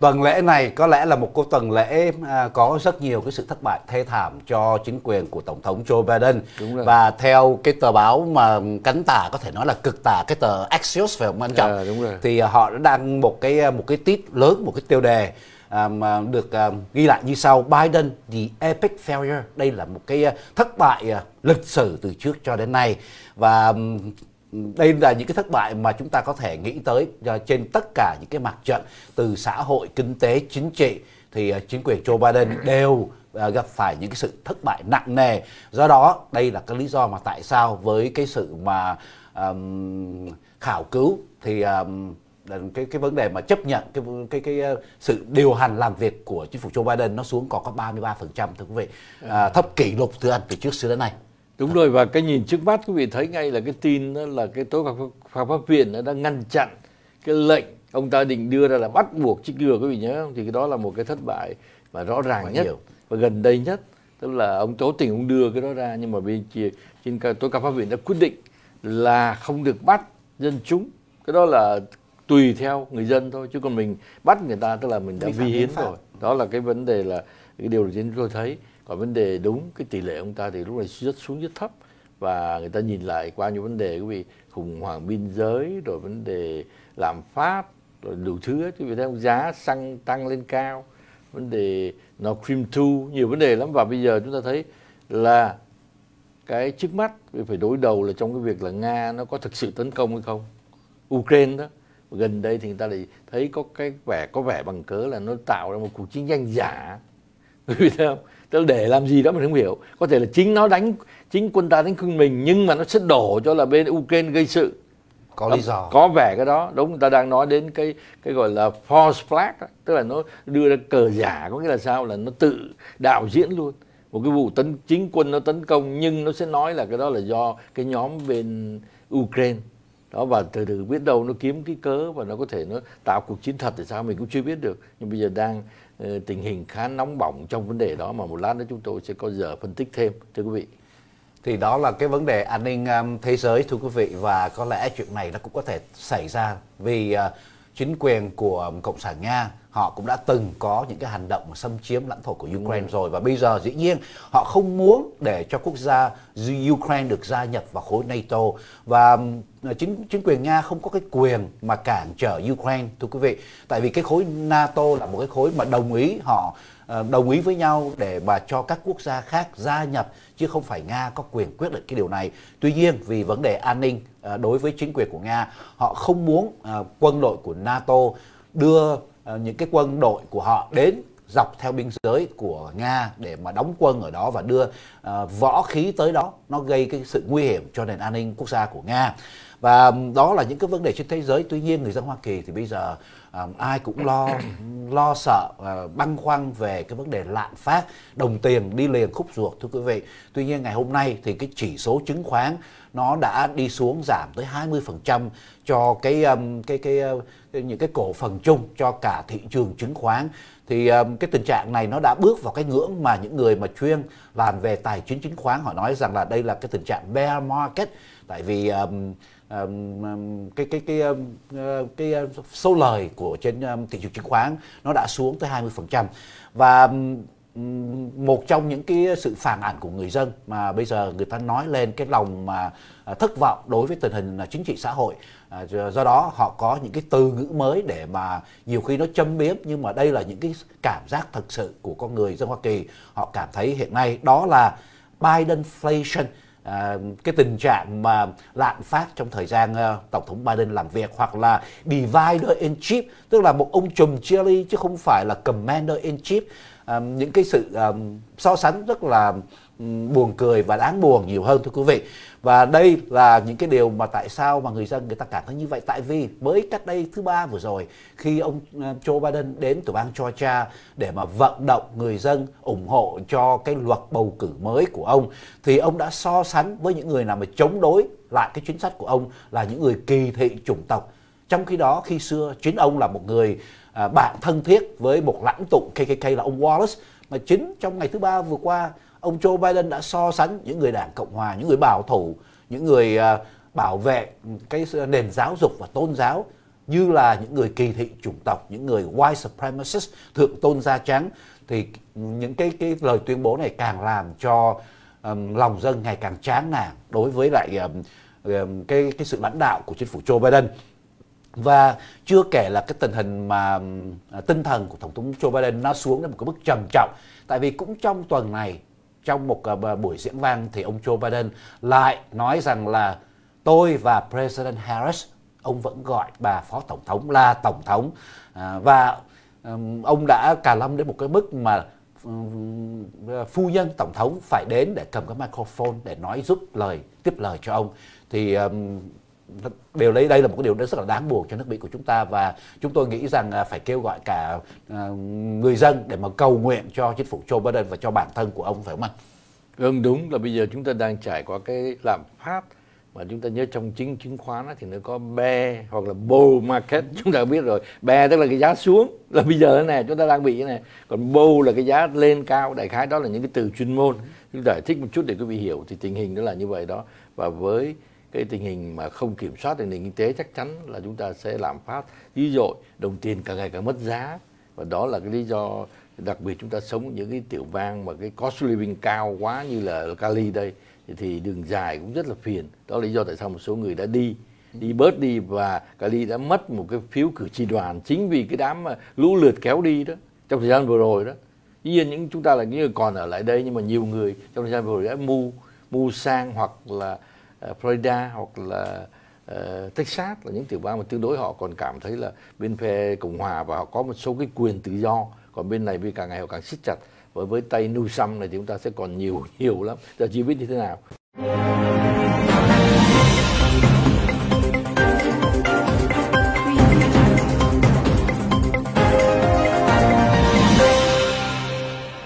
tuần lễ này có lẽ là một cuộc tuần lễ à, có rất nhiều cái sự thất bại thê thảm cho chính quyền của tổng thống Joe Biden và theo cái tờ báo mà cánh tả có thể nói là cực tả cái tờ Axios phải không anh Trọng? À, đúng rồi. Thì họ đã đăng một cái một cái tít lớn một cái tiêu đề à, mà được à, ghi lại như sau Biden the epic failure đây là một cái à, thất bại à, lịch sử từ trước cho đến nay và đây là những cái thất bại mà chúng ta có thể nghĩ tới trên tất cả những cái mặt trận từ xã hội kinh tế chính trị thì à, chính quyền Joe Biden đều à, gặp phải những cái sự thất bại nặng nề. Do đó đây là cái lý do mà tại sao với cái sự mà um, khảo cứu thì um, cái cái vấn đề mà chấp nhận cái cái cái sự điều hành làm việc của chính phủ Joe Biden nó xuống còn có 33% thưa quý vị. À, thấp kỷ lục từ anh từ trước xưa đến nay đúng rồi và cái nhìn trước mắt quý vị thấy ngay là cái tin đó là cái tối cao pháp viện nó đang ngăn chặn cái lệnh ông ta định đưa ra là bắt buộc trích ngừa quý vị nhớ không? Thì cái đó là một cái thất bại và rõ ràng Quá nhất nhiều. và gần đây nhất. Tức là ông tố tình ông đưa cái đó ra nhưng mà bên kia trên tối cao pháp viện đã quyết định là không được bắt dân chúng. Cái đó là tùy theo người dân thôi chứ còn mình bắt người ta tức là mình đã vi hiến rồi. Đó là cái vấn đề là cái điều đầu tiên chúng tôi thấy còn vấn đề đúng cái tỷ lệ ông ta thì lúc này rất xuống rất thấp. Và người ta nhìn lại qua những vấn đề quý vị, khủng hoảng biên giới, rồi vấn đề lạm phát, rồi đủ thứ hết. Quý vị thấy giá xăng tăng lên cao. Vấn đề nó cream thu nhiều vấn đề lắm. Và bây giờ chúng ta thấy là cái trước mắt phải đối đầu là trong cái việc là nga nó có thực sự tấn công hay không? Ukraine đó. Gần đây thì người ta lại thấy có cái vẻ, có vẻ bằng cớ là nó tạo ra một cuộc chiến tranh giả vị thấy không? Tức là để làm gì đó mình không hiểu. Có thể là chính nó đánh chính quân ta đánh quân mình nhưng mà nó sẽ đổ cho là bên Ukraine gây sự. Có lý do. có vẻ cái đó. Đúng người ta đang nói đến cái cái gọi là false flag đó. tức là nó đưa ra cờ giả có nghĩa là sao? Là nó tự đạo diễn luôn. Một cái vụ tấn chính quân nó tấn công nhưng nó sẽ nói là cái đó là do cái nhóm bên Ukraine. Đó và từ từ biết đâu nó kiếm cái cớ và nó có thể nó tạo cuộc chiến thật thì sao mình cũng chưa biết được. Nhưng bây giờ đang Ờ, tình hình khá nóng bỏng trong vấn đề đó mà một lát nữa chúng tôi sẽ có giờ phân tích thêm thưa quý vị. Thì đó là cái vấn đề an ninh um, thế giới thưa quý vị. Và có lẽ chuyện này nó cũng có thể xảy ra vì uh, chính quyền của cộng sản nga họ cũng đã từng có những cái hành động xâm chiếm lãnh thổ của Ukraine rồi. Và bây giờ dĩ nhiên họ không muốn để cho quốc gia Ukraine được gia nhập vào khối NATO. Và chính chính quyền Nga không có cái quyền mà cản trở Ukraine thưa quý vị. Tại vì cái khối NATO là một cái khối mà đồng ý họ Ờ, đồng ý với nhau để mà cho các quốc gia khác gia nhập chứ không phải Nga có quyền quyết định cái điều này. Tuy nhiên vì vấn đề an ninh ờ, đối với chính quyền của Nga họ không muốn ờ, quân đội của NATO đưa những cái quân đội của họ đến dọc theo biên giới của Nga để mà đóng quân ở đó và đưa uh, võ khí tới đó. Nó gây cái sự nguy hiểm cho nền an ninh quốc gia của Nga. Và đó là những cái vấn đề trên thế giới. Tuy nhiên người dân Hoa Kỳ thì bây giờ ai cũng lo lo sợ uh, băn khoăn về cái vấn đề lạm phát đồng tiền đi liền khúc ruột thưa quý vị. Tuy nhiên ngày hôm nay thì cái chỉ số chứng khoán nó đã đi xuống giảm tới 20% cho cái um, cái cái, ờ, cái những cái cổ phần chung cho cả thị trường chứng khoán. Thì um, cái tình trạng này nó đã bước vào cái ngưỡng mà những người mà chuyên làm về tài chính chứng khoán họ nói rằng là đây là cái tình trạng bear market. Tại vì um, um, cái cái cái ờ, cái số lời của trên thị trường chứng khoán nó đã xuống tới 20% và một trong những cái sự phản ảnh của người dân mà bây giờ người ta nói lên cái lòng mà à, thất vọng đối với tình hình à, chính trị xã hội à, do đó họ có những cái từ ngữ mới để mà nhiều khi nó châm biếm. Nhưng mà đây là những cái cảm giác thật sự của con người dân Hoa Kỳ. Họ cảm thấy hiện nay đó là Bidenflation à, cái tình trạng mà lạm phát trong thời gian uh, tổng thống Biden làm việc hoặc là divider in chief tức là một ông trùm chia ly chứ không phải là commander in chief um, những cái sự um, so sánh rất là um, buồn cười và đáng buồn nhiều hơn thưa quý vị. Và đây là những cái điều mà tại sao mà người dân người ta cảm thấy như vậy. Tại vì mới cách đây thứ ba vừa rồi khi ông Joe Biden đến từ bang Georgia để mà vận động người dân ủng hộ cho cái luật bầu cử mới của ông thì ông đã so sánh với những người nào mà chống đối lại cái chính sách của ông là những người kỳ thị chủng tộc. Trong khi đó khi xưa chính ông là một người à, bạn thân thiết với một lãnh tụ KKK là ông Wallace mà chính trong ngày thứ ba vừa qua ông Joe Biden đã so sánh những người đảng Cộng hòa, những người bảo thủ, những người à, bảo vệ cái nền giáo dục và tôn giáo như là những người kỳ thị chủng tộc, những người white supremacist, thượng tôn da trắng. Thì những cái cái lời tuyên bố này càng làm cho um, lòng dân ngày càng chán nản đối với lại um, um, cái cái sự lãnh đạo của chính phủ Joe Biden và chưa kể là cái tình hình mà à, tinh thần của tổng thống Joe Biden nó xuống đến một cái mức trầm trọng. Tại vì cũng trong tuần này trong một à, buổi diễn văn thì ông Joe Biden lại nói rằng là tôi và President Harris ông vẫn gọi bà phó tổng thống là tổng thống à, và um, ông đã cà lâm đến một cái mức mà um, phu nhân tổng thống phải đến để cầm cái microphone để nói giúp lời tiếp lời cho ông. Thì um, điều đấy, đây là một cái điều rất là đáng buồn cho nước Mỹ của chúng ta và chúng tôi nghĩ rằng à, phải kêu gọi cả à, người dân để mà cầu nguyện cho chính phủ Joe Biden và cho bản thân của ông, phải không anh? Vâng đúng. Là bây giờ chúng ta đang trải qua cái lạm phát mà chúng ta nhớ trong chính chứng khoán thì nó có bear hoặc là bull market, chúng ta biết rồi. Bear tức là cái giá xuống. Là bây giờ này chúng ta đang bị cái này còn bull là cái giá lên cao. Đại khái đó là những cái từ chuyên môn. Chúng ta giải thích một chút để quý vị hiểu thì tình hình nó là như vậy đó. Và với cái tình hình mà không kiểm soát được nền kinh tế chắc chắn là chúng ta sẽ lạm phát dữ dội, đồng tiền càng ngày càng mất giá. Và đó là cái lý do đặc biệt chúng ta sống những cái tiểu bang mà cái cost living cao quá như là Cali đây thì đường dài cũng rất là phiền. Đó là lý do tại sao một số người đã đi đi bớt đi và Cali đã mất một cái phiếu cử tri đoàn chính vì cái đám mà lũ lượt kéo đi đó trong thời gian vừa rồi đó. Dĩ nhiên những chúng ta là những người còn ở lại đây nhưng mà nhiều người trong thời gian vừa rồi đã mua mua sang hoặc là Ờ, Florida hoặc là uh, Texas là những tiểu bang mà tương đối họ còn cảm thấy là bên phe Cộng hòa và họ có một số cái quyền tự do còn bên này vì càng ngày họ càng siết chặt. Và với tay Newsom này thì chúng ta sẽ còn nhiều nhiều lắm. Giờ chưa biết như thế nào?